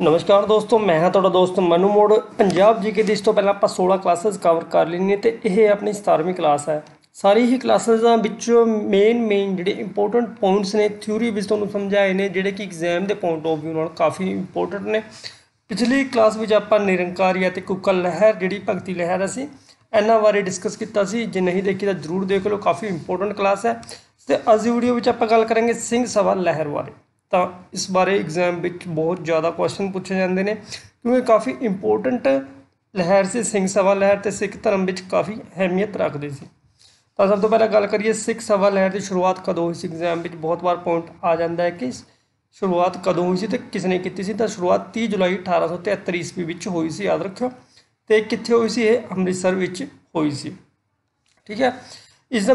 ਨਮਸਕਾਰ ਦੋਸਤੋ, ਮੈਂ ਹਾਂ ਤੁਹਾਡਾ ਦੋਸਤ ਮਨੂ ਮੋੜ। ਪੰਜਾਬ ਜੀਕੇ ਦੀ ਇਸ ਤੋਂ ਪਹਿਲਾਂ ਆਪਾਂ 16 ਕਲਾਸਿਸ ਕਵਰ ਕਰ ਲੈਣੀਆਂ ਤੇ ਇਹ ਆਪਣੀ 17ਵੀਂ ਕਲਾਸ ਹੈ। ਸਾਰੀ ਹੀ ਕਲਾਸਿਸ ਦਾ ਵਿੱਚੋਂ ਮੇਨ ਮੇਨ ਜਿਹੜੇ ਇੰਪੋਰਟੈਂਟ ਪੁਆਇੰਟਸ ਨੇ ਥਿਊਰੀ ਵਿੱਚ ਤੁਹਾਨੂੰ ਸਮਝਾਏ ਨੇ, ਜਿਹੜੇ ਕਿ ਐਗਜ਼ਾਮ ਦੇ ਪੁਆਇੰਟ ਆਫ View ਨਾਲ ਕਾਫੀ ਇੰਪੋਰਟੈਂਟ ਨੇ। ਪਿਛਲੀ ਕਲਾਸ ਵਿੱਚ ਆਪਾਂ ਨਿਰੰਕਾਰੀ ਅਤੇ ਕੁੱਕਾ ਲਹਿਰ, ਜਿਹੜੀ ਭਗਤੀ ਲਹਿਰ ਅਸੀਂ ਇਹਨਾਂ ਬਾਰੇ ਡਿਸਕਸ ਕੀਤਾ ਸੀ। ਜੇ ਨਹੀਂ ਦੇਖੀ ਤਾਂ ਜਰੂਰ ਦੇਖ ਲਓ, ਕਾਫੀ ਇੰਪੋਰਟੈਂਟ ਕਲਾਸ ਹੈ। ਤੇ ਅੱਜ ਦੀ ਵੀਡੀਓ ਵਿੱਚ ਆਪਾਂ ਗੱਲ ਕਰਾਂਗੇ ਸਿੰਘ ਸਭਾ ਲਹਿਰ ਬਾਰੇ। ਤਾਂ ਇਸ ਬਾਰੇ ਐਗਜ਼ਾਮ ਵਿੱਚ ਬਹੁਤ ਜ਼ਿਆਦਾ ਕੁਐਸਚਨ ਪੁੱਛੇ ਜਾਂਦੇ ਨੇ, ਕਿਉਂਕਿ ਕਾਫੀ ਇੰਪੋਰਟੈਂਟ ਲਹਿਰ ਸੀ, ਸਿੰਘ ਸਭਾ ਲਹਿਰ ਤੇ ਸਿੱਖ ਧਰਮ ਵਿੱਚ ਕਾਫੀ ਅਹਿਮੀਅਤ ਰੱਖਦੇ ਸੀ। ਤਾਂ ਸਭ ਤੋਂ ਪਹਿਲਾਂ ਗੱਲ ਕਰੀਏ ਸਿੱਖ ਸਭਾ ਲਹਿਰ ਦੀ ਸ਼ੁਰੂਆਤ ਕਦੋਂ ਹੋਈ ਸੀ? ਐਗਜ਼ਾਮ ਵਿੱਚ ਬਹੁਤ ਵਾਰ ਪੁਆਇੰਟ ਆ ਜਾਂਦਾ ਹੈ ਕਿ ਸ਼ੁਰੂਆਤ ਕਦੋਂ ਹੋਈ ਸੀ ਤੇ ਕਿਸ ਨੇ ਕੀਤੀ ਸੀ? ਤਾਂ ਸ਼ੁਰੂਆਤ 30 ਜੁਲਾਈ 1873 ਈਸਵੀ ਵਿੱਚ ਹੋਈ ਸੀ, ਯਾਦ ਰੱਖਿਓ। ਤੇ ਕਿੱਥੇ ਹੋਈ ਸੀ? ਇਹ ਅੰਮ੍ਰਿਤਸਰ ਵਿੱਚ ਹੋਈ ਸੀ। ਠੀਕ ਹੈ? ਇਸ ਦਾ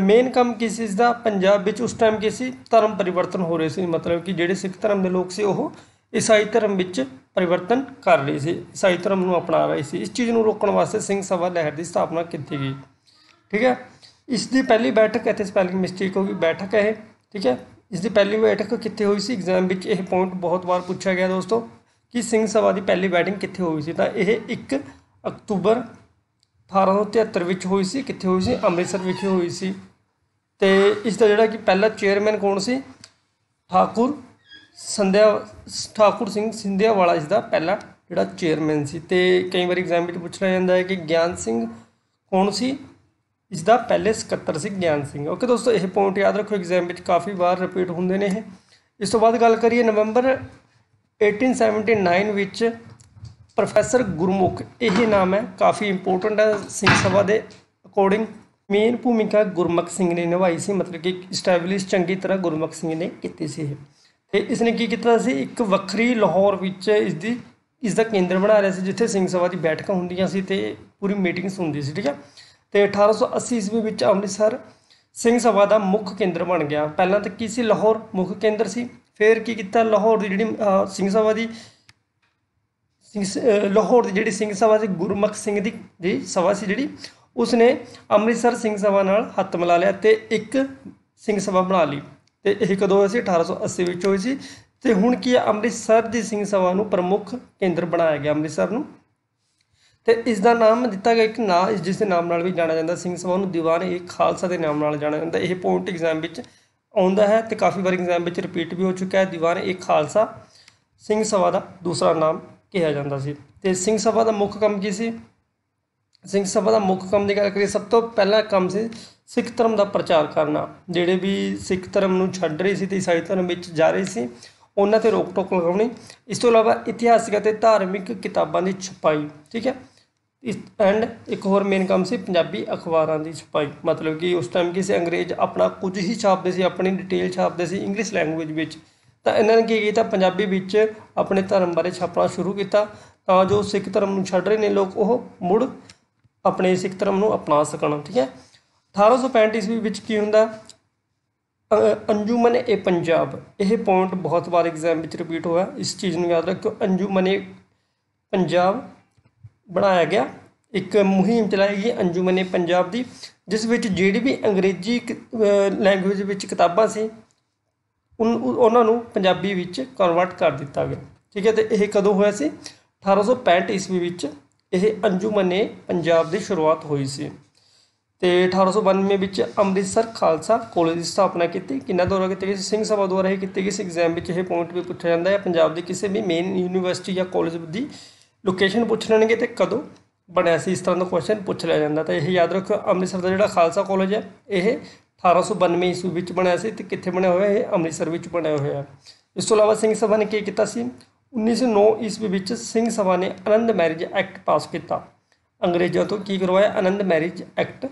ਮੇਨ ਕੰਮ ਕੀ ਸੀ ਇਸ ਦਾ? ਪੰਜਾਬ ਵਿੱਚ ਉਸ ਟਾਈਮ ਕੀ ਸੀ? ਧਰਮ ਪਰਿਵਰਤਨ ਹੋ ਰਹੇ ਸੀ। ਮਤਲਬ ਕਿ ਜਿਹੜੇ ਸਿੱਖ ਧਰਮ ਦੇ ਲੋਕ ਸੀ, ਉਹ ਈਸਾਈ ਧਰਮ ਵਿੱਚ ਪਰਿਵਰਤਨ ਕਰ ਰਹੇ ਸੀ। ਈਸਾਈ ਧਰਮ ਨੂੰ ਅਪਣਾ ਰਹੇ ਸੀ। ਇਸ ਚੀਜ਼ ਨੂੰ ਰੋਕਣ ਵਾਸਤੇ ਸਿੰਘ ਸਭਾ ਲਹਿਰ ਦੀ ਸਥਾਪਨਾ ਕੀਤੀ ਗਈ। ਠੀਕ ਹੈ? ਇਸ ਦੀ ਪਹਿਲੀ ਬੈਠਕ ਇੱਥੇ ਸਪੈਲਿੰਗ ਮਿਸਟੇਕ ਹੋ ਗਈ। ਬੈਠਕ ਹੈ ਇਹ, ਠੀਕ ਹੈ? ਇਸ ਦੀ ਪਹਿਲੀ ਬੈਠਕ ਕਿੱਥੇ ਹੋਈ ਸੀ? ਐਗਜ਼ਾਮ ਵਿੱਚ ਇਹ ਪੁਆਇੰਟ ਬਹੁਤ ਵਾਰ ਪੁੱਛਿਆ ਗਿਆ ਦੋਸਤੋ, ਕਿ ਸਿੰਘ ਸਭਾ ਦੀ ਪਹਿਲੀ ਬੈਠਕ ਕਿੱਥੇ ਹੋਈ ਸੀ? ਤਾਂ ਇਹ 1 ਅਕਤੂਬਰ 1873 ਵਿੱਚ ਹੋਈ ਸੀ, ਕਿੱਥੇ ਹੋਈ ਸੀ? ਅੰਮ੍ਰਿਤਸਰ ਵਿਖੇ ਹੋਈ ਸੀ। ਤੇ ਇਸ ਦਾ ਜਿਹੜਾ ਕਿ ਪਹਿਲਾ ਚੇਅਰਮੈਨ ਕੌਣ ਸੀ? ਠਾਕੁਰ ਸੰਧਿਆ, ਠਾਕੁਰ ਸਿੰਘ ਸਿੰਧਿਆ ਵਾਲਾ ਇਸ ਦਾ ਪਹਿਲਾ ਜਿਹੜਾ ਚੇਅਰਮੈਨ ਸੀ। ਤੇ ਕਈ ਵਾਰ ਐਗਜ਼ਾਮ ਵਿੱਚ ਪੁੱਛਿਆ ਜਾਂਦਾ ਹੈ ਕਿ ਗਿਆਨ ਸਿੰਘ ਕੌਣ ਸੀ? ਇਸ ਦਾ ਪਹਿਲੇ ਸਕੱਤਰ ਸੀ ਗਿਆਨ ਸਿੰਘ। ਓਕੇ ਦੋਸਤੋ, ਇਹ ਪੁਆਇੰਟ ਯਾਦ ਰੱਖੋ ਐਗਜ਼ਾਮ ਵਿੱਚ ਕਾਫੀ ਵਾਰ ਰਿਪੀਟ ਹੁੰਦੇ ਨੇ ਇਹ। ਇਸ ਤੋਂ ਬਾਅਦ ਗੱਲ ਕਰੀਏ ਨਵੰਬਰ 1879 ਵਿੱਚ ਪ੍ਰੋਫੈਸਰ ਗੁਰਮੁਖ, ਇਹ ਨਾਮ ਹੈ। ਕਾਫੀ ਇੰਪੋਰਟੈਂਟ ਹੈ ਸਿੰਘ ਸਭਾ ਦੇ। ਅਕੋਰਡਿੰਗ ਮੇਨ ਭੂਮਿਕਾ ਗੁਰਮੁਖ ਸਿੰਘ ਨੇ ਨਿਭਾਈ ਸੀ, ਮਤਲਬ ਕਿ ਸਟੈਬਲਿਸ਼ ਚੰਗੀ ਤਰ੍ਹਾਂ ਗੁਰਮੁਖ ਸਿੰਘ ਨੇ ਕੀਤੀ ਸੀ ਇਹ। ਤੇ ਇਸ ਨੇ ਕੀ ਕੀਤਾ ਸੀ? ਇੱਕ ਵੱਖਰੀ ਲਾਹੌਰ ਵਿੱਚ ਇਸ ਦੀ ਇਸ ਦਾ ਕੇਂਦਰ ਬਣਾ ਰਿਹਾ ਸੀ, ਜਿੱਥੇ ਸਿੰਘ ਸਭਾ ਦੀ ਬੈਠਕਾਂ ਹੁੰਦੀਆਂ ਸੀ ਤੇ ਪੂਰੀ ਮੀਟਿੰਗਸ ਹੁੰਦੀ ਸੀ, ਠੀਕ ਹੈ? ਤੇ 1880 ਈਸਵੀ ਵਿੱਚ ਅੰਮ੍ਰਿਤਸਰ ਸਿੰਘ ਸਭਾ ਦਾ ਮੁੱਖ ਕੇਂਦਰ ਬਣ ਗਿਆ। ਪਹਿਲਾਂ ਤਾਂ ਕੀ ਸੀ? ਲਾਹੌਰ ਮੁੱਖ ਕੇਂਦਰ ਸੀ। ਫਿਰ ਕੀ ਕੀਤਾ? ਲਾਹੌਰ ਦੀ ਜਿਹੜੀ ਸਿੰਘ ਸਭਾ ਦੀ ਲਾਹੌਰ ਦੀ ਜਿਹੜੀ ਸਿੰਘ ਸਭਾ ਸੀ ਗੁਰਮੁਖ ਸਿੰਘ ਦੀ ਜੀ ਸਭਾ ਸੀ ਜਿਹੜੀ, ਉਸਨੇ ਅੰਮ੍ਰਿਤਸਰ ਸਿੰਘ ਸਭਾ ਨਾਲ ਹੱਥ ਮਿਲਾ ਲਿਆ ਤੇ ਇੱਕ ਸਿੰਘ ਸਭਾ ਬਣਾ ਲਈ ਤੇ ਇਹ ਕਦੋਂ ਹੋਇਆ ਸੀ? 1880 ਵਿੱਚ ਹੋਈ ਸੀ ਤੇ ਹੁਣ ਕੀ ਹੈ ਅੰਮ੍ਰਿਤਸਰ ਦੀ ਸਿੰਘ ਸਭਾ ਨੂੰ ਪ੍ਰਮੁੱਖ ਕੇਂਦਰ ਬਣਾਇਆ ਗਿਆ ਅੰਮ੍ਰਿਤਸਰ ਨੂੰ। ਤੇ ਇਸ ਦਾ ਨਾਮ ਦਿੱਤਾ ਗਿਆ ਇੱਕ ਨਾਂ ਜਿਸ ਦੇ ਨਾਮ ਨਾਲ ਵੀ ਜਾਣਿਆ ਜਾਂਦਾ, ਸਿੰਘ ਸਭਾ ਨੂੰ ਦੀਵਾਨ ਇਹ ਖਾਲਸਾ ਦੇ ਨਾਮ ਨਾਲ ਜਾਣਿਆ ਜਾਂਦਾ। ਇਹ ਪੁਆਇੰਟ ਐਗਜ਼ਾਮ ਵਿੱਚ ਆਉਂਦਾ ਹੈ ਤੇ ਕਾਫੀ ਵਾਰ ਐਗਜ਼ਾਮ ਵਿੱਚ ਰਿਪੀਟ ਵੀ ਹੋ ਚੁੱਕਾ ਹੈ। ਦੀਵਾਨ ਇਹ ਖਾਲਸਾ ਸਿੰਘ ਸਭਾ ਦਾ ਦੂਸਰਾ ਨਾਮ ਕਿਹਾ ਜਾਂਦਾ ਸੀ। ਤੇ ਸਿੰਘ ਸਭਾ ਦਾ ਮੁੱਖ ਕੰਮ ਕੀ ਸੀ? ਸਿੰਘ ਸਭਾ ਦਾ ਮੁੱਖ ਕੰਮ ਦੀ ਗੱਲ ਕਰੀਏ, ਸਭ ਤੋਂ ਪਹਿਲਾ ਕੰਮ ਸੀ ਸਿੱਖ ਧਰਮ ਦਾ ਪ੍ਰਚਾਰ ਕਰਨਾ। ਜਿਹੜੇ ਵੀ ਸਿੱਖ ਧਰਮ ਨੂੰ ਛੱਡ ਰਹੇ ਸੀ ਤੇ ਈਸਾਈ ਧਰਮ ਵਿੱਚ ਜਾ ਰਹੇ ਸੀ, ਉਹਨਾਂ ਤੇ ਰੋਕ ਟੋਕ ਲਗਾਉਣੀ। ਇਸ ਤੋਂ ਇਲਾਵਾ ਇਤਿਹਾਸਿਕ ਅਤੇ ਧਾਰਮਿਕ ਕਿਤਾਬਾਂ ਦੀ ਛਪਾਈ, ਠੀਕ ਹੈ? ਐਂਡ ਇੱਕ ਹੋਰ ਮੇਨ ਕੰਮ ਸੀ ਪੰਜਾਬੀ ਅਖਬਾਰਾਂ ਦੀ ਛਪਾਈ। ਮਤਲਬ ਕਿ ਉਸ ਟਾਈਮ ਕਿਸੇ ਅੰਗਰੇਜ਼ ਆਪਣਾ ਕੁਝ ਹੀ ਛਾਪਦੇ ਸੀ, ਆਪਣੀ ਡਿਟੇਲ ਛਾਪਦੇ ਸੀ ਇੰਗਲਿਸ਼ ਲੈਂਗੁਏਜ ਵਿੱਚ। ਤਾਂ ਇਹਨਾਂ ਨੇ ਕੀ ਕੀਤਾ? ਪੰਜਾਬੀ ਵਿੱਚ ਆਪਣੇ ਧਰਮ ਬਾਰੇ ਛਾਪਣਾ ਸ਼ੁਰੂ ਕੀਤਾ। ਤਾਂ ਜੋ ਸਿੱਖ ਧਰਮ ਨੂੰ ਛੱਡ ਰਹੇ ਨੇ ਲੋਕ, ਉਹ ਮੁੜ ਆਪਣੇ ਸਿੱਖ ਧਰਮ ਨੂੰ ਅਪਣਾ ਸਕਣ, ਠੀਕ ਹੈ? 1865 ਈਸਵੀ ਵਿੱਚ ਕੀ ਹੁੰਦਾ? ਅੰਜੂਮਨ ਏ ਪੰਜਾਬ। ਇਹ ਪੁਆਇੰਟ ਬਹੁਤ ਵਾਰ ਐਗਜ਼ਾਮ ਵਿੱਚ ਰਿਪੀਟ ਹੋਇਆ। ਇਸ ਚੀਜ਼ ਨੂੰ ਯਾਦ ਰੱਖੋ ਅੰਜੂਮਨ ਏ ਪੰਜਾਬ ਬਣਾਇਆ ਗਿਆ। ਇੱਕ ਮੁਹਿੰਮ ਚਲਾਈ ਗਈ ਅੰਜੂਮਨ ਏ ਪੰਜਾਬ ਦੀ, ਜਿਸ ਵਿੱਚ ਜਿਹੜੀ ਵੀ ਅੰਗਰੇਜ਼ੀ ਲੈਂਗੁਏਜ ਵਿੱਚ ਕਿਤਾਬਾਂ ਸੀ ਉਹਨਾਂ ਨੂੰ ਪੰਜਾਬੀ ਵਿੱਚ ਕਨਵਰਟ ਕਰ ਦਿੱਤਾ ਗਿਆ। ਠੀਕ ਹੈ, ਤੇ ਇਹ ਕਦੋਂ ਹੋਇਆ ਸੀ? 1865 ਈਸਵੀ ਵਿੱਚ ਇਹ ਅੰਜੂਮਨੇ ਪੰਜਾਬ ਦੀ ਸ਼ੁਰੂਆਤ ਹੋਈ ਸੀ। ਤੇ 1892 ਵਿੱਚ ਅੰਮ੍ਰਿਤਸਰ ਖਾਲਸਾ ਕਾਲਜ ਦੀ ਸਥਾਪਨਾ ਕੀਤੀ। ਕਿੰਨਾ ਦੁਆਰਾ ਕੀਤੀ ਗਈ ਸੀ? ਸਿੰਘ ਸਭਾ ਦੁਆਰਾ ਇਹ ਕੀਤੀ ਗਈ ਸੀ। ਐਗਜ਼ਾਮ ਵਿੱਚ ਇਹ ਪੁਆਇੰਟ ਵੀ ਪੁੱਛਿਆ ਜਾਂਦਾ ਹੈ, ਪੰਜਾਬ ਦੀ ਕਿਸੇ ਵੀ ਮੇਨ ਯੂਨੀਵਰਸਿਟੀ ਜਾਂ ਕਾਲਜ ਦੀ ਲੋਕੇਸ਼ਨ ਪੁੱਛ ਲੈਣਗੇ ਤੇ ਕਦੋਂ ਬਣਿਆ ਸੀ? ਇਸ ਤਰ੍ਹਾਂ ਦਾ ਕੁਐਸਚਨ ਪੁੱਛ ਲਿਆ ਜਾਂਦਾ। ਤਾਂ ਇਹ ਯਾਦ ਰੱਖੋ ਅੰਮ੍ਰਿਤਸਰ ਦਾ ਜਿਹੜਾ ਖਾਲਸਾ ਕਾਲਜ ਹੈ, ਇਹ 1892 ਈਸਵੀ ਵਿੱਚ ਬਣਿਆ ਸੀ ਤੇ ਕਿੱਥੇ ਬਣਿਆ ਹੋਇਆ ਇਹ? ਅੰਮ੍ਰਿਤਸਰ ਵਿੱਚ ਬਣਿਆ ਹੋਇਆ ਇਸ ਤੋਂ ਇਲਾਵਾ ਸਿੰਘ ਸਭਾ ਨੇ ਕੀ ਕੀਤਾ ਸੀ? 1909 ਈਸਵੀ ਵਿੱਚ ਸਿੰਘ ਸਭਾ ਨੇ ਆਨੰਦ ਮੈਰਿਜ ਐਕਟ ਪਾਸ ਕੀਤਾ। ਅੰਗਰੇਜ਼ਾਂ ਤੋਂ ਕੀ ਕਰਵਾਇਆ? ਆਨੰਦ ਮੈਰਿਜ ਐਕਟ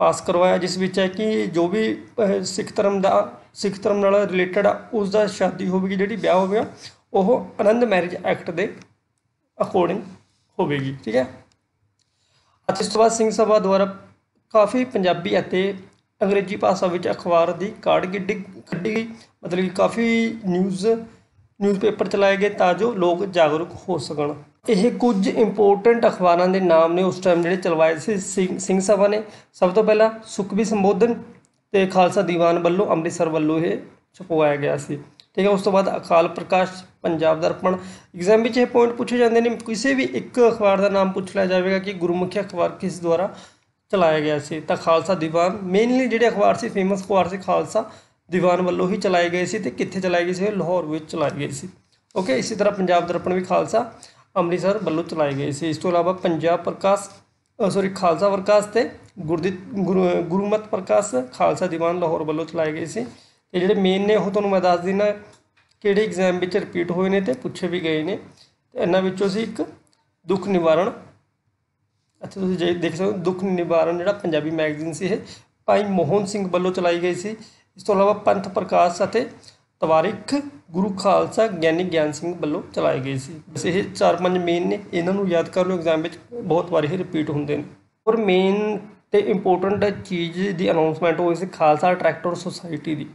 ਪਾਸ ਕਰਵਾਇਆ, ਜਿਸ ਵਿੱਚ ਹੈ ਕਿ ਜੋ ਵੀ ਸਿੱਖ ਧਰਮ ਦਾ, ਸਿੱਖ ਧਰਮ ਨਾਲ ਰਿਲੇਟਡ ਆ ਉਸ ਦਾ ਸ਼ਾਦੀ ਹੋਵੇਗੀ, ਜਿਹੜੀ ਵਿਆਹ ਹੋਵੇਗਾ ਉਹ ਆਨੰਦ ਮੈਰਿਜ ਐਕਟ ਦੇ ਅਕੋਰਡਿੰਗ ਹੋਵੇਗੀ। ਠੀਕ ਹੈ? ਅਤੇ ਇਸ ਤੋਂ ਬਾਅਦ ਸਿੰਘ ਸਭਾ ਦੁਆਰਾ ਕਾਫੀ ਪੰਜਾਬੀ ਅਤੇ ਅੰਗਰੇਜ਼ੀ ਭਾਸ਼ਾ ਵਿੱਚ ਅਖਬਾਰ ਦੀ ਕਾਢ ਕੱਢੀ ਕੱਢੀ ਗਈ। ਮਤਲਬ ਕਿ ਕਾਫੀ ਨਿਊਜ਼ ਨਿਊਜ਼ਪੇਪਰ ਚਲਾਏ ਗਏ ਤਾਂ ਜੋ ਲੋਕ ਜਾਗਰੂਕ ਹੋ ਸਕਣ। ਇਹ ਕੁਝ ਇੰਪੋਰਟੈਂਟ ਅਖਬਾਰਾਂ ਦੇ ਨਾਮ ਨੇ। ਉਸ ਟਾਈਮ ਜਿਹੜੇ ਚਲਵਾਏ ਸੀ ਸਿੰਘ ਸਭਾ ਨੇ। ਸਭ ਤੋਂ ਪਹਿਲਾਂ ਸੁਖਬੀ ਸੰਬੋਧਨ ਤੇ ਖਾਲਸਾ ਦੀਵਾਨ ਵੱਲੋਂ ਅੰਮ੍ਰਿਤਸਰ ਵੱਲੋਂ ਇਹ ਛਪਵਾਇਆ ਗਿਆ ਸੀ। ਠੀਕ ਹੈ, ਉਸ ਤੋਂ ਬਾਅਦ ਅਕਾਲ ਪ੍ਰਕਾਸ਼, ਪੰਜਾਬ ਦਰਪਣ ਐਗਜ਼ਾਮ ਵਿੱਚ ਇਹ ਪੁਆਇੰਟ ਪੁੱਛੇ ਜਾਂਦੇ ਨੇ। ਕਿਸੇ ਵੀ ਇੱਕ ਅਖਬਾਰ ਦਾ ਨਾਮ ਪੁੱਛ ਲਿਆ ਜਾਵੇਗਾ ਕਿ ਗੁਰਮੁਖੀ ਅਖਬਾਰ ਕਿਸ ਦੁਆਰਾ ਚਲਾਇਆ ਗਿਆ ਸੀ, ਤਾਂ ਖਾਲਸਾ ਦੀਵਾਨ ਮੇਨਲੀ ਜਿਹੜੇ ਅਖਬਾਰ ਸੀ ਫੇਮਸ ਅਖਬਾਰ ਸੀ ਖਾਲਸਾ ਦੀਵਾਨ ਵੱਲੋਂ ਹੀ ਚਲਾਏ ਗਏ ਸੀ ਤੇ ਕਿੱਥੇ ਚਲਾਏ ਗਏ ਸੀ? ਇਹ ਲਾਹੌਰ ਵਿੱਚ ਚਲਾਏ ਗਏ ਸੀ। ਓਕੇ ਇਸੇ ਤਰ੍ਹਾਂ ਪੰਜਾਬ ਦਰਪਣ ਵੀ ਖਾਲਸਾ ਅੰਮ੍ਰਿਤਸਰ ਵੱਲੋਂ ਚਲਾਏ ਗਏ ਸੀ। ਇਸ ਤੋਂ ਇਲਾਵਾ ਪੰਜਾਬ ਪ੍ਰਕਾਸ਼ ਸੌਰੀ ਖਾਲਸਾ ਪ੍ਰਕਾਸ਼ ਤੇ ਗੁਰਦਿੱਤ, ਗੁਰੂ, ਗੁਰਮਤ ਪ੍ਰਕਾਸ਼ ਖਾਲਸਾ ਦੀਵਾਨ ਲਾਹੌਰ ਵੱਲੋਂ ਚਲਾਏ ਗਏ ਸੀ। ਤੇ ਜਿਹੜੇ ਮੇਨ ਨੇ ਉਹ ਤੁਹਾਨੂੰ ਮੈਂ ਦੱਸ ਦਿੰਦਾ ਕਿਹੜੇ ਐਗਜ਼ਾਮ ਵਿੱਚ ਰਿਪੀਟ ਹੋਏ ਨੇ ਤੇ ਪੁੱਛੇ ਵੀ ਗਏ ਨੇ। ਤੇ ਇਹਨਾਂ ਵਿੱਚੋਂ ਸੀ ਇੱਕ ਦੁੱਖ ਨਿਵਾਰਣ ਅੱਛਾ, ਤੁਸੀਂ ਜੇ ਦੇਖ ਸਕਦੇ ਹੋ, ਦੁੱਖ ਨਿਵਾਰਨ ਜਿਹੜਾ ਪੰਜਾਬੀ ਮੈਗਜ਼ੀਨ ਸੀ ਇਹ, ਭਾਈ ਮੋਹਨ ਸਿੰਘ ਵੱਲੋਂ ਚਲਾਈ ਗਈ ਸੀ। ਇਸ ਤੋਂ ਇਲਾਵਾ ਪੰਥ ਪ੍ਰਕਾਸ਼ ਅਤੇ ਤਵਾਰਿਖ ਗੁਰੂ ਖਾਲਸਾ ਗਿਆਨੀ ਗਿਆਨ ਸਿੰਘ ਵੱਲੋਂ ਚਲਾਈ ਗਈ ਸੀ। ਬਸ ਇਹ ਚਾਰ ਪੰਜ ਮੇਨ ਨੇ, ਇਹਨਾਂ ਨੂੰ ਯਾਦ ਕਰ ਲਓ ਐਗਜ਼ਾਮ ਵਿੱਚ ਬਹੁਤ ਵਾਰ ਇਹ ਰਿਪੀਟ ਹੁੰਦੇ ਨੇ। ਔਰ ਮੇਨ ਤੇ ਇੰਪੋਰਟੈਂਟ ਚੀਜ਼ ਦੀ ਅਨਾਉਂਸਮੈਂਟ ਹੋਈ ਸੀ, ਖਾਲਸਾ ਟਰੈਕਟਰ ਸੁਸਾਇਟੀ ਦੀ।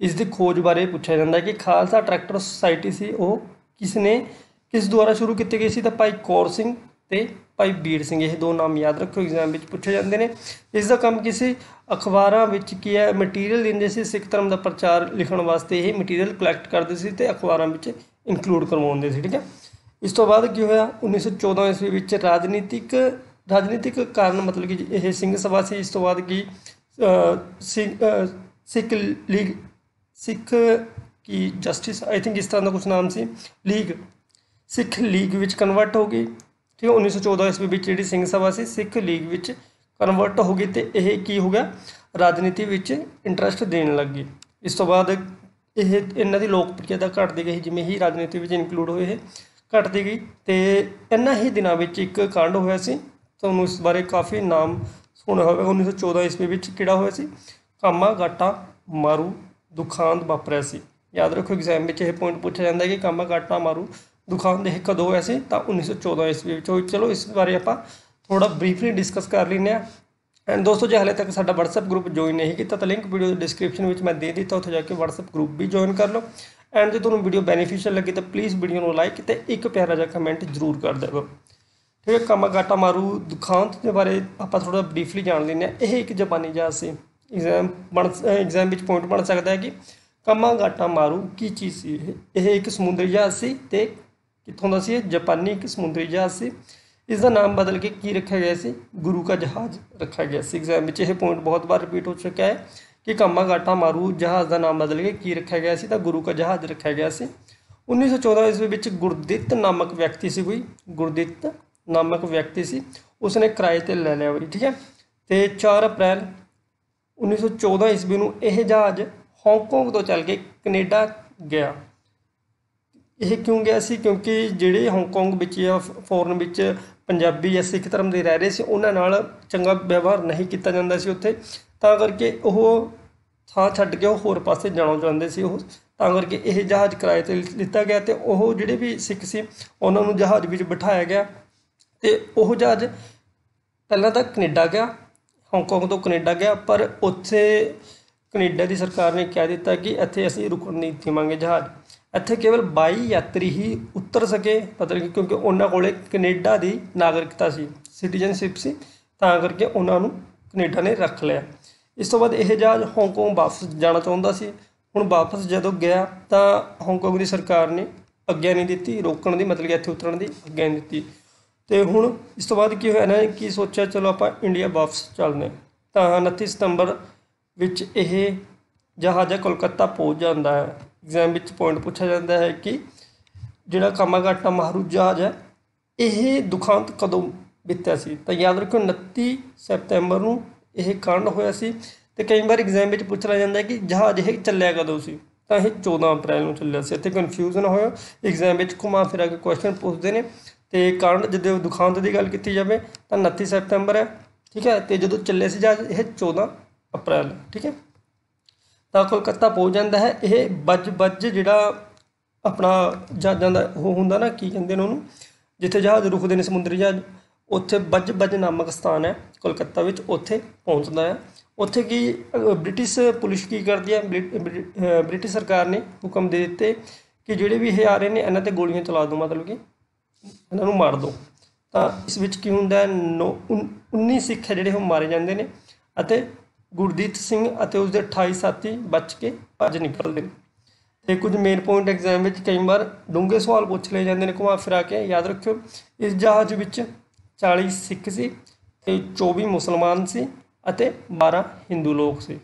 ਇਸ ਦੀ ਖੋਜ ਬਾਰੇ ਪੁੱਛਿਆ ਜਾਂਦਾ ਹੈ ਕਿ ਖਾਲਸਾ ਟਰੈਕਟਰ ਸੁਸਾਇਟੀ ਸੀ, ਉਹ ਕਿਸ ਨੇ, ਕਿਸ ਦੁਆਰਾ ਸ਼ੁਰੂ ਕੀਤੀ ਗਈ ਸੀ? ਤਾਂ ਭਾਈ ਕੌਰ ਸਿੰਘ ਤੇ ਭਾਈ ਬੀਰ ਸਿੰਘ ਇਹ ਦੋ ਨਾਮ ਯਾਦ ਰੱਖੋ ਐਗਜ਼ਾਮ ਵਿੱਚ ਪੁੱਛੇ ਜਾਂਦੇ ਨੇ। ਇਸ ਦਾ ਕੰਮ ਕੀ ਸੀ? ਅਖਬਾਰਾਂ ਵਿੱਚ ਕੀ ਹੈ? ਮਟੀਰੀਅਲ ਦਿੰਦੇ ਸੀ ਸਿੱਖ ਧਰਮ ਦਾ ਪ੍ਰਚਾਰ ਲਿਖਣ ਵਾਸਤੇ ਇਹ ਮਟੀਰੀਅਲ ਕਲੈਕਟ ਕਰਦੇ ਸੀ ਤੇ ਅਖਬਾਰਾਂ ਵਿੱਚ ਇਨਕਲੂਡ ਕਰਵਾਉਂਦੇ ਸੀ ਠੀਕ ਹੈ? ਇਸ ਤੋਂ ਬਾਅਦ ਕੀ ਹੋਇਆ? 1914 ਈਸਵੀ ਵਿੱਚ ਰਾਜਨੀਤਿਕ ਰਾਜਨੀਤਿਕ ਕਾਰਨ ਮਤਲਬ ਕਿ ਇਹ ਸਿੰਘ ਸਭਾ ਸੀ ਇਸ ਤੋਂ ਬਾਅਦ ਕੀ ਅ, ਸਿੱਖ ਸਿੱਖ ਲੀਗ ਸਿੱਖ ਕੀ ਜਸਟਿਸ ਆਈ ਥਿੰਕ ਇਸ ਤਰ੍ਹਾਂ ਦਾ ਕੁਝ ਨਾਮ ਸੀ ਲੀਗ। ਸਿੱਖ ਲੀਗ ਵਿੱਚ ਕਨਵਰਟ ਹੋ ਗਈ। ਠੀਕ ਹੈ 1914 ਈਸਵੀ ਵਿੱਚ ਜਿਹੜੀ ਸਿੰਘ ਸਭਾ ਸੀ, ਸਿੱਖ ਲੀਗ ਵਿੱਚ ਕਨਵਰਟ ਹੋ ਗਈ ਤੇ ਇਹ ਕੀ ਹੋ ਗਿਆ? ਰਾਜਨੀਤੀ ਵਿੱਚ ਇੰਟਰਸਟ ਦੇਣ ਲੱਗ ਗਈ ਇਸ ਤੋਂ ਬਾਅਦ ਇਹ ਇਹਨਾਂ ਦੀ ਲੋਕਪ੍ਰਿਯਤਾ ਘਟਦੀ ਗਈ, ਜਿਵੇਂ ਹੀ ਰਾਜਨੀਤੀ ਵਿੱਚ ਇਨਕਲੂਡ ਹੋਏ ਇਹ, ਘਟਦੀ ਗਈ ਤੇ ਇਹਨਾਂ ਹੀ ਦਿਨਾਂ ਵਿੱਚ ਇੱਕ ਕਾਂਡ ਹੋਇਆ ਸੀ। ਤੁਹਾਨੂੰ ਇਸ ਬਾਰੇ ਕਾਫੀ ਨਾਮ ਸੁਣਿਆ ਹੋਵੇਗਾ। 1914 ਈਸਵੀ ਵਿੱਚ ਕਿਹੜਾ ਹੋਇਆ ਸੀ? ਕਾਮਾ ਗਾਟਾ ਮਾਰੂ ਦੁਖਾਂਤ ਵਾਪਰਿਆ ਸੀ। ਯਾਦ ਰੱਖੋ ਐਗਜ਼ਾਮ ਵਿੱਚ ਇਹ ਪੁਆਇੰਟ ਪੁੱਛਿਆ ਜਾਂਦਾ ਹੈ ਕਿ ਕਾਮਾ ਗਾਟਾ ਮਾਰੂ ਦੁਖਾਂਤ ਇਹ ਕਦੋਂ ਹੋਇਆ ਸੀ ਤਾਂ 1914 ਈਸਵੀ ਵਿੱਚ ਹੋਈ। ਚਲੋ, ਇਸ ਬਾਰੇ ਆਪਾਂ ਥੋੜਾ ਬਰੀਫਲੀ ਡਿਸਕਸ ਕਰ ਲੈਂਦੇ ਆ ਐਂਡ ਦੋਸਤੋ, ਜੇ ਹਾਲੇ ਤੱਕ ਸਾਡਾ WhatsApp ਗਰੁੱਪ ਜੁਆਇਨ ਨਹੀਂ ਕੀਤਾ, ਤਾਂ ਲਿੰਕ ਵੀਡੀਓ ਦੇ ਡਿਸਕ੍ਰਿਪਸ਼ਨ ਵਿੱਚ ਮੈਂ ਦੇ ਦਿੱਤਾ, ਉੱਥੇ ਜਾ ਕੇ WhatsApp ਗਰੁੱਪ ਵੀ ਜੁਆਇਨ ਕਰ ਲਓ। ਐਂਡ ਜੇ ਤੁਹਾਨੂੰ ਵੀਡੀਓ ਬੈਨੀਫੀਸ਼ੀਅਲ ਲੱਗੀ, ਤਾਂ ਪਲੀਜ਼ ਵੀਡੀਓ ਨੂੰ ਲਾਈਕ ਤੇ ਇੱਕ ਪਿਆਰਾ ਜਿਹਾ ਕਮੈਂਟ ਜ਼ਰੂਰ ਕਰ ਦਿਓ। ਠੀਕ ਹੈ ਕਾਮਾਗਾਟਾ ਮਾਰੂ ਦੁਖਾਂਤ ਦੇ ਬਾਰੇ ਆਪਾਂ ਥੋੜਾ ਬਰੀਫਲੀ ਜਾਣ ਲੈਂਦੇ ਹਾਂ। ਇਹ ਇੱਕ ਜਾਪਾਨੀ ਜਹਾਜ਼ ਸੀ ਐਗਜ਼ਾਮ ਬਣ ਐਗਜ਼ਾਮ ਵਿੱਚ ਪੁਆਇੰਟ ਬਣ ਸਕਦਾ ਹੈ ਕਿ ਕਾਮਾਗਾਟਾ ਮਾਰੂ ਕੀ ਚੀਜ਼ ਸੀ ਇਹ? ਇਹ ਇੱਕ ਸਮੁੰਦਰੀ ਜਹਾਜ਼ ਸੀ ਤੇ ਕਿੱਥੋਂ ਦਾ ਸੀ ਇਹ ਜਾਪਾਨੀ ਇੱਕ ਸਮੁੰਦਰੀ ਜਹਾਜ਼ ਸੀ ਇਸ ਦਾ ਨਾਮ ਬਦਲ ਕੇ ਕੀ ਰੱਖਿਆ ਗਿਆ ਸੀ ਗੁਰੂ ਕਾ ਜਹਾਜ਼ ਰੱਖਿਆ ਗਿਆ ਸੀ ਐਗਜ਼ਾਮ ਵਿੱਚ ਇਹ ਪੁਆਇੰਟ ਬਹੁਤ ਵਾਰ ਰਿਪੀਟ ਹੋ ਚੁੱਕਾ ਹੈ ਕਿ ਕਾਮਾਗਾਟਾ ਮਾਰੂ ਜਹਾਜ਼ ਦਾ ਨਾਮ ਬਦਲ ਕੇ ਕੀ ਰੱਖਿਆ ਗਿਆ ਸੀ ਤਾਂ ਗੁਰੂ ਕਾ ਜਹਾਜ਼ ਰੱਖਿਆ ਗਿਆ ਸੀ 1914 ਈਸਵੀ ਵਿੱਚ ਗੁਰਦਿੱਤ ਨਾਮਕ ਵਿਅਕਤੀ ਸੀ ਕੋਈ ਗੁਰਦਿੱਤ ਨਾਮਕ ਵਿਅਕਤੀ ਸੀ ਉਸਨੇ ਕਿਰਾਏ ਤੇ ਲੈ ਲਿਆ ਬਈ ਠੀਕ ਹੈ ਤੇ 4 ਅਪ੍ਰੈਲ 1914 ਈਸਵੀ ਨੂੰ ਇਹ ਜਹਾਜ਼ ਹਾਂਗਕਾਂਗ ਤੋਂ ਚੱਲ ਕੇ ਕੈਨੇਡਾ ਗਿਆ ਇਹ ਕਿਉਂ ਗਿਆ ਸੀ? ਕਿਉਂਕਿ ਜਿਹੜੇ ਹਾਂਗਕਾਂਗ ਵਿੱਚ ਜਾਂ ਫੋਰਨ ਵਿੱਚ ਪੰਜਾਬੀ ਜਾਂ ਸਿੱਖ ਧਰਮ ਦੇ ਰਹਿ ਰਹੇ ਸੀ, ਉਹਨਾਂ ਨਾਲ ਚੰਗਾ ਵਿਵਹਾਰ ਨਹੀਂ ਕੀਤਾ ਜਾਂਦਾ ਸੀ ਉੱਥੇ। ਤਾਂ ਕਰਕੇ ਉਹ ਥਾਂ ਛੱਡ ਕੇ ਉਹ ਹੋਰ ਪਾਸੇ ਜਾਣਾ ਚਾਹੁੰਦੇ ਸੀ ਉਹ। ਤਾਂ ਕਰਕੇ ਇਹ ਜਹਾਜ਼ ਕਿਰਾਏ ਤੇ ਲਿੱਤਾ ਗਿਆ ਤੇ ਉਹ ਜਿਹੜੇ ਵੀ ਸਿੱਖ ਸੀ, ਉਹਨਾਂ ਨੂੰ ਜਹਾਜ਼ ਵਿੱਚ ਬਿਠਾਇਆ ਗਿਆ। ਤੇ ਉਹ ਜਹਾਜ਼ ਪਹਿਲਾਂ ਤਾਂ ਕੈਨੇਡਾ ਗਿਆ ਹਾਂਗਕਾਂਗ ਤੋਂ ਕੈਨੇਡਾ ਗਿਆ, ਪਰ ਉੱਥੇ ਕੈਨੇਡਾ ਦੀ ਸਰਕਾਰ ਨੇ ਕਹਿ ਦਿੱਤਾ ਕਿ ਇੱਥੇ ਅਸੀਂ ਰੁਕਣ ਨਹੀਂ ਦੇਵਾਂਗੇ ਜਹਾਜ਼। ਇੱਥੇ ਕੇਵਲ 22 ਯਾਤਰੀ ਹੀ ਉਤਰ ਸਕੇ ਮਤਲਬ ਕਿ ਕਿਉਂਕਿ ਉਹਨਾਂ ਕੋਲੇ ਕੈਨੇਡਾ ਦੀ ਨਾਗਰਿਕਤਾ ਸੀ, ਸਿਟੀਜ਼ਨਸ਼ਿਪ ਸੀ, ਤਾਂ ਕਰਕੇ ਉਹਨਾਂ ਨੂੰ ਕੈਨੇਡਾ ਨੇ ਰੱਖ ਲਿਆ। ਇਸ ਤੋਂ ਬਾਅਦ ਇਹ ਜਹਾਜ਼ ਹਾਂਗਕਾਂਗ ਵਾਪਸ ਜਾਣਾ ਚਾਹੁੰਦਾ ਸੀ। ਹੁਣ ਵਾਪਸ ਜਦੋਂ ਗਿਆ, ਤਾਂ ਹਾਂਗਕਾਂਗ ਦੀ ਸਰਕਾਰ ਨੇ ਅੱਗੇ ਨਹੀਂ ਦਿੱਤੀ, ਰੋਕਣ ਦੀ ਮਤਲਬ ਕਿ ਇੱਥੇ ਉਤਰਨ ਦੀ ਅੱਗੇ ਨਹੀਂ ਦਿੱਤੀ। ਤੇ ਹੁਣ ਇਸ ਤੋਂ ਬਾਅਦ ਕੀ ਹੋਇਆ ਇਹਨਾਂ ਨੇ, ਕੀ ਸੋਚਿਆ ਚਲੋ ਆਪਾਂ ਇੰਡੀਆ ਵਾਪਸ ਚੱਲਦੇ ਹਾਂ। ਤਾਂ 29 ਸਤੰਬਰ ਵਿੱਚ ਇਹ ਜਹਾਜ਼ ਕੋਲਕਾਤਾ ਪਹੁੰਚ ਜਾਂਦਾ ਹੈ। ਐਗਜ਼ਾਮ ਵਿੱਚ ਪੁਆਇੰਟ ਪੁੱਛਿਆ ਜਾਂਦਾ ਹੈ ਕਿ ਜਿਹੜਾ ਕਾਮਾਗਾਟਾ ਮਾਰੂ ਜਹਾਜ਼ ਹੈ, ਇਹ ਦੁਖਾਂਤ ਕਦੋਂ ਬੀਤਿਆ ਸੀ? ਤਾਂ ਯਾਦ ਰੱਖੋ 29 ਸਤੰਬਰ ਨੂੰ ਇਹ ਕਾਂਡ ਹੋਇਆ ਸੀ ਤੇ ਕਈ ਵਾਰ ਐਗਜ਼ਾਮ ਵਿੱਚ ਪੁੱਛਿਆ ਜਾਂਦਾ ਹੈ ਕਿ ਜਹਾਜ਼ ਇਹ ਚੱਲਿਆ ਕਦੋਂ ਸੀ? ਤਾਂ ਇਹ 14 ਅਪ੍ਰੈਲ ਨੂੰ ਚੱਲਿਆ ਸੀ। ਇੱਥੇ ਕਨਫਿਊਜ਼ਨ ਹੋਇਆ ਐਗਜ਼ਾਮ ਵਿੱਚ ਘੁਮਾ ਫਿਰਾ ਕੇ ਕੁਐਸਚਨ ਪੁੱਛਦੇ ਨੇ ਤੇ ਕਾਂਡ ਜਦੋਂ ਦੁਖਾਂਤ ਦੀ ਗੱਲ ਕੀਤੀ ਜਾਵੇ, ਤਾਂ 29 ਸਤੰਬਰ ਹੈ, ਠੀਕ ਹੈ? ਤੇ ਜਦੋਂ ਚੱਲਿਆ ਸੀ ਜਹਾਜ਼, ਇਹ 14 ਅਪ੍ਰੈਲ, ਠੀਕ ਹੈ? ਤਾਂ ਕੋਲਕਾਤਾ ਪਹੁੰਚ ਜਾਂਦਾ ਹੈ। ਇਹ ਬੱਜ ਬੱਜ ਜਿਹੜਾ ਆਪਣਾ ਜਹਾਜ਼ਾਂ ਦਾ ਉਹ ਹੁੰਦਾ ਨਾ, ਕੀ ਕਹਿੰਦੇ ਨੇ ਉਹਨੂੰ? ਜਿੱਥੇ ਜਹਾਜ਼ ਰੁਕਦੇ ਨੇ, ਸਮੁੰਦਰੀ ਜਹਾਜ਼, ਉੱਥੇ ਬੱਜ ਬੱਜ ਨਾਮਕ ਸਥਾਨ ਹੈ ਕੋਲਕਾਤਾ ਵਿੱਚ, ਉੱਥੇ ਪਹੁੰਚਦਾ ਹੈ। ਉੱਥੇ ਕੀ ਬ੍ਰਿਟਿਸ਼ ਪੁਲਿਸ ਕੀ ਕਰਦੀ ਹੈ? ਬ੍ਰਿ- ਬ੍ਰਿ- ਬ੍ਰਿਟਿਸ਼ ਸਰਕਾਰ ਨੇ ਹੁਕਮ ਦੇ ਦਿੱਤੇ ਕਿ ਜਿਹੜੇ ਵੀ ਇਹ ਆ ਰਹੇ ਨੇ, ਇਹਨਾਂ ਤੇ ਗੋਲੀਆਂ ਚਲਾ ਦਿਓ ਮਤਲਬ ਕਿ ਇਹਨਾਂ ਨੂੰ ਮਾਰ ਦਿਓ ਤਾਂ ਇਸ ਵਿੱਚ ਕੀ ਹੁੰਦਾ ਹੈ? ਨੌ- ਉਨ- 19 ਸਿੱਖ ਹੈ ਜਿਹੜੇ ਉਹ ਮਾਰੇ ਜਾਂਦੇ ਨੇ ਅਤੇ ਗੁਰਦੀਪ ਸਿੰਘ ਅਤੇ ਉਸਦੇ 28 ਸਾਥੀ ਬਚ ਕੇ ਭੱਜ ਨਿਕਲਦੇ ਨੇ। ਤੇ ਕੁਝ ਮੇਨ ਪੁਆਇੰਟ ਐਗਜ਼ਾਮ ਵਿੱਚ ਕਈ ਵਾਰ ਡੂੰਘੇ ਸਵਾਲ ਪੁੱਛ ਲਏ ਜਾਂਦੇ ਨੇ, ਘੁਮਾ ਫਿਰਾ ਕੇ। ਯਾਦ ਰੱਖਿਓ, ਇਸ ਜਹਾਜ਼ ਵਿੱਚ 40 ਸਿੱਖ ਸੀ ਤੇ 24 ਮੁਸਲਮਾਨ ਸੀ ਅਤੇ 12 ਹਿੰਦੂ ਲੋਕ ਸੀ।